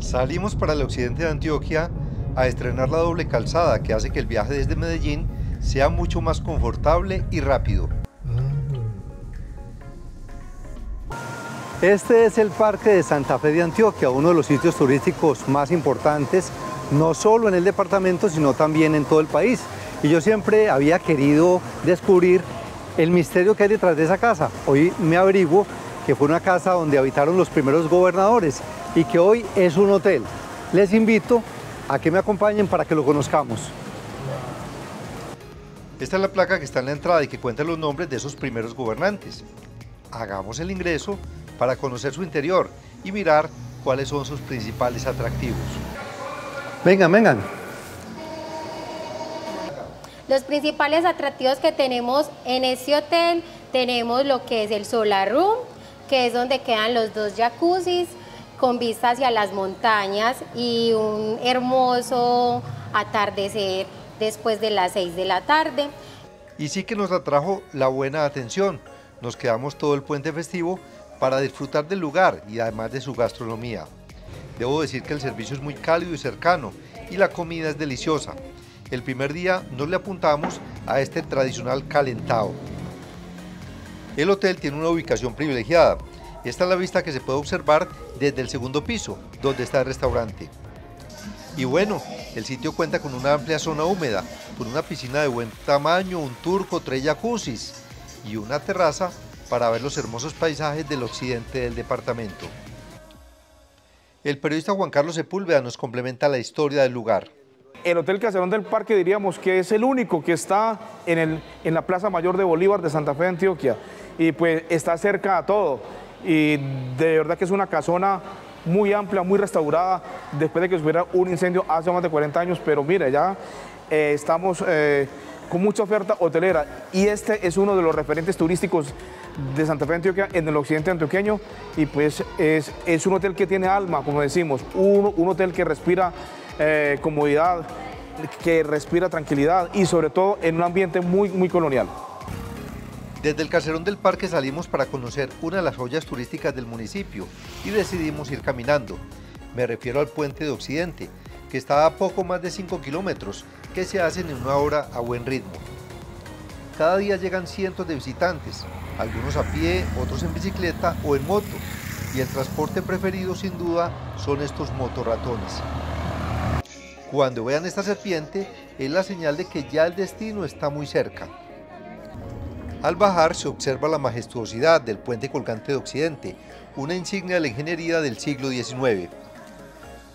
Salimos para el occidente de Antioquia a estrenar la doble calzada que hace que el viaje desde Medellín sea mucho más confortable y rápido. Este es el Parque de Santa Fe de Antioquia, uno de los sitios turísticos más importantes, no solo en el departamento, sino también en todo el país. Y yo siempre había querido descubrir el misterio que hay detrás de esa casa. Hoy me averiguo que fue una casa donde habitaron los primeros gobernadores y que hoy es un hotel. Les invito a que me acompañen para que lo conozcamos. Esta es la placa que está en la entrada y que cuenta los nombres de esos primeros gobernantes. Hagamos el ingreso para conocer su interior y mirar cuáles son sus principales atractivos. Vengan, vengan. Los principales atractivos que tenemos en este hotel, tenemos lo que es el Solar Room, que es donde quedan los dos jacuzzis con vista hacia las montañas y un hermoso atardecer después de las 6 de la tarde. Y sí que nos atrajo la buena atención. Nos quedamos todo el puente festivo para disfrutar del lugar y además de su gastronomía. Debo decir que el servicio es muy cálido y cercano y la comida es deliciosa. El primer día nos le apuntamos a este tradicional calentado. El hotel tiene una ubicación privilegiada. Esta es la vista que se puede observar desde el segundo piso, donde está el restaurante. Y bueno, el sitio cuenta con una amplia zona húmeda, con una piscina de buen tamaño, un turco, tres jacuzzis y una terraza para ver los hermosos paisajes del occidente del departamento. El periodista Juan Carlos Sepúlveda nos complementa la historia del lugar. El Hotel Caserón del Parque diríamos que es el único que está en, en la Plaza Mayor de Bolívar de Santa Fe, Antioquia. Y pues está cerca a todo. Y de verdad que es una casona muy amplia, muy restaurada, después de que hubiera un incendio hace más de 40 años, pero mire, ya eh, estamos eh, con mucha oferta hotelera y este es uno de los referentes turísticos de Santa Fe, Antioquia, en el occidente antioqueño y pues es, es un hotel que tiene alma, como decimos, un, un hotel que respira eh, comodidad, que respira tranquilidad y sobre todo en un ambiente muy, muy colonial. Desde el caserón del parque salimos para conocer una de las joyas turísticas del municipio y decidimos ir caminando. Me refiero al puente de Occidente, que está a poco más de 5 kilómetros, que se hacen en una hora a buen ritmo. Cada día llegan cientos de visitantes, algunos a pie, otros en bicicleta o en moto, y el transporte preferido sin duda son estos motorratones. Cuando vean esta serpiente es la señal de que ya el destino está muy cerca. Al bajar se observa la majestuosidad del puente colgante de Occidente, una insignia de la ingeniería del siglo XIX.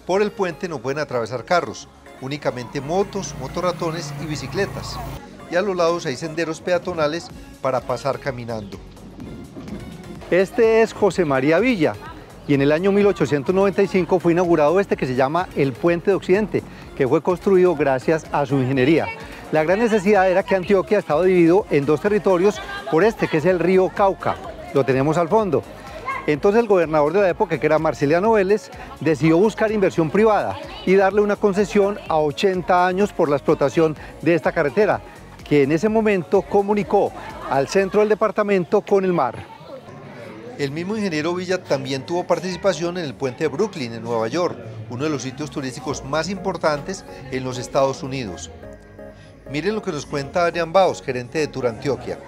Por el puente no pueden atravesar carros, únicamente motos, motorratones y bicicletas. Y a los lados hay senderos peatonales para pasar caminando. Este es José María Villa y en el año 1895 fue inaugurado este que se llama el Puente de Occidente, que fue construido gracias a su ingeniería. La gran necesidad era que Antioquia estaba dividido en dos territorios por este, que es el río Cauca. Lo tenemos al fondo. Entonces el gobernador de la época, que era Marceliano Vélez, decidió buscar inversión privada y darle una concesión a 80 años por la explotación de esta carretera, que en ese momento comunicó al centro del departamento con el mar. El mismo ingeniero Villa también tuvo participación en el puente de Brooklyn, en Nueva York, uno de los sitios turísticos más importantes en los Estados Unidos. Miren lo que nos cuenta Adrián Baos, gerente de Tour Antioquia.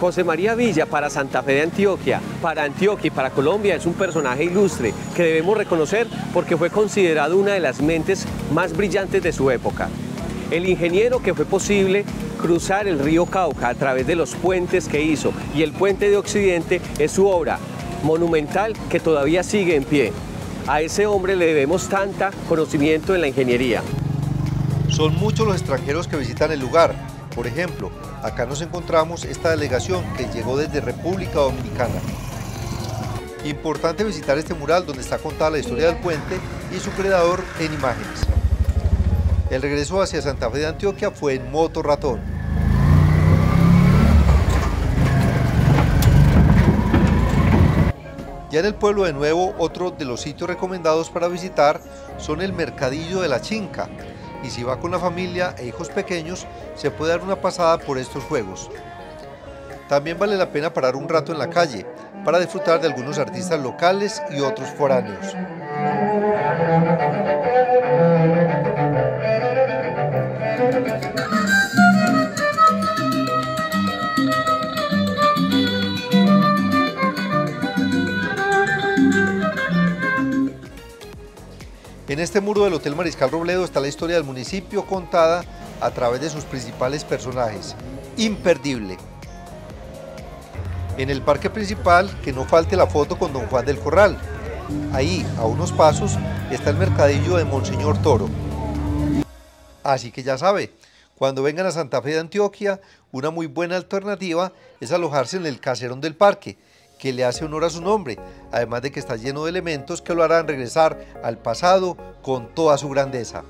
José María Villa para Santa Fe de Antioquia, para Antioquia y para Colombia es un personaje ilustre que debemos reconocer porque fue considerado una de las mentes más brillantes de su época. El ingeniero que fue posible cruzar el río Cauca a través de los puentes que hizo y el puente de Occidente es su obra monumental que todavía sigue en pie. A ese hombre le debemos tanta conocimiento en la ingeniería. Son muchos los extranjeros que visitan el lugar. Por ejemplo, acá nos encontramos esta delegación que llegó desde República Dominicana. Importante visitar este mural donde está contada la historia del puente y su creador en imágenes. El regreso hacia Santa Fe de Antioquia fue en moto ratón. Ya en el pueblo de nuevo, otro de los sitios recomendados para visitar son el Mercadillo de la Chinca, y si va con la familia e hijos pequeños, se puede dar una pasada por estos juegos. También vale la pena parar un rato en la calle, para disfrutar de algunos artistas locales y otros foráneos. Este muro del Hotel Mariscal Robledo está la historia del municipio contada a través de sus principales personajes. Imperdible. En el parque principal, que no falte la foto con don Juan del Corral. Ahí, a unos pasos, está el mercadillo de Monseñor Toro. Así que ya sabe, cuando vengan a Santa Fe de Antioquia, una muy buena alternativa es alojarse en el caserón del parque, que le hace honor a su nombre, además de que está lleno de elementos que lo harán regresar al pasado con toda su grandeza.